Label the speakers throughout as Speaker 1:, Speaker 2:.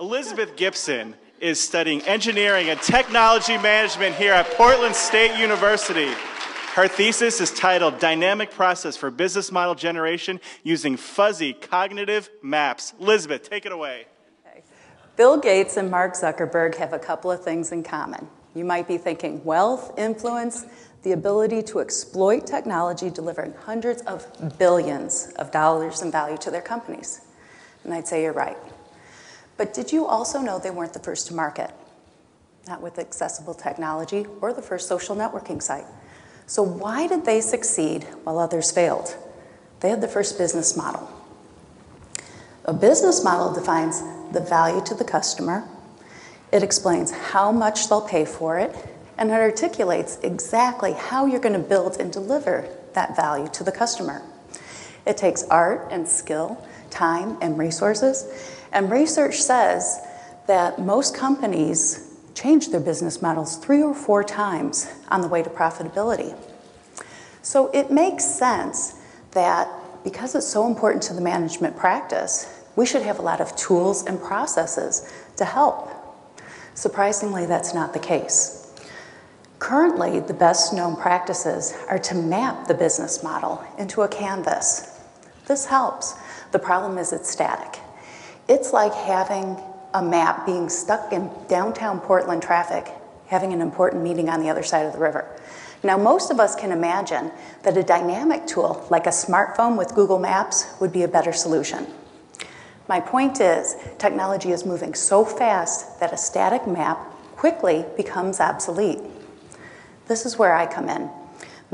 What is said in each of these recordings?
Speaker 1: Elizabeth Gibson is studying engineering and technology management here at Portland State University. Her thesis is titled Dynamic Process for Business Model Generation Using Fuzzy Cognitive Maps. Elizabeth, take it away.
Speaker 2: Bill Gates and Mark Zuckerberg have a couple of things in common. You might be thinking wealth, influence, the ability to exploit technology, delivering hundreds of billions of dollars in value to their companies. And I'd say you're right. But did you also know they weren't the first to market? Not with accessible technology or the first social networking site. So, why did they succeed while others failed? They had the first business model. A business model defines the value to the customer, it explains how much they'll pay for it, and it articulates exactly how you're going to build and deliver that value to the customer. It takes art and skill, time and resources, and research says that most companies change their business models three or four times on the way to profitability. So it makes sense that because it's so important to the management practice, we should have a lot of tools and processes to help. Surprisingly, that's not the case. Currently, the best known practices are to map the business model into a canvas. This helps. The problem is it's static. It's like having a map being stuck in downtown Portland traffic, having an important meeting on the other side of the river. Now, most of us can imagine that a dynamic tool like a smartphone with Google Maps would be a better solution. My point is, technology is moving so fast that a static map quickly becomes obsolete. This is where I come in.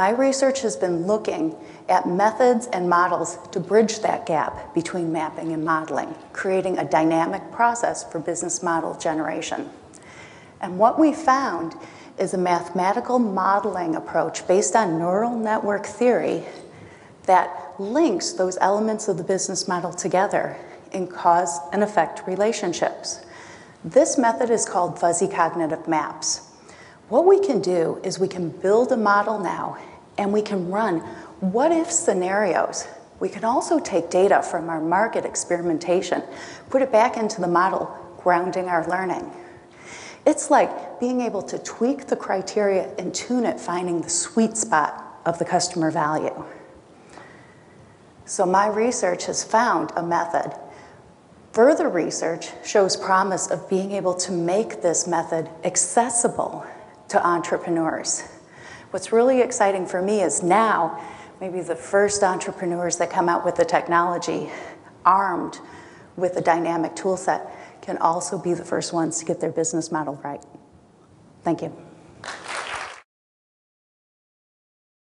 Speaker 2: My research has been looking at methods and models to bridge that gap between mapping and modeling, creating a dynamic process for business model generation. And what we found is a mathematical modeling approach based on neural network theory that links those elements of the business model together in cause and effect relationships. This method is called fuzzy cognitive maps. What we can do is we can build a model now and we can run what if scenarios. We can also take data from our market experimentation, put it back into the model, grounding our learning. It's like being able to tweak the criteria and tune it, finding the sweet spot of the customer value. So, my research has found a method Further research shows promise of being able to make this method accessible to entrepreneurs. What's really exciting for me is now, maybe the first entrepreneurs that come out with the technology armed with a dynamic tool set can also be the first ones to get their business model right. Thank you.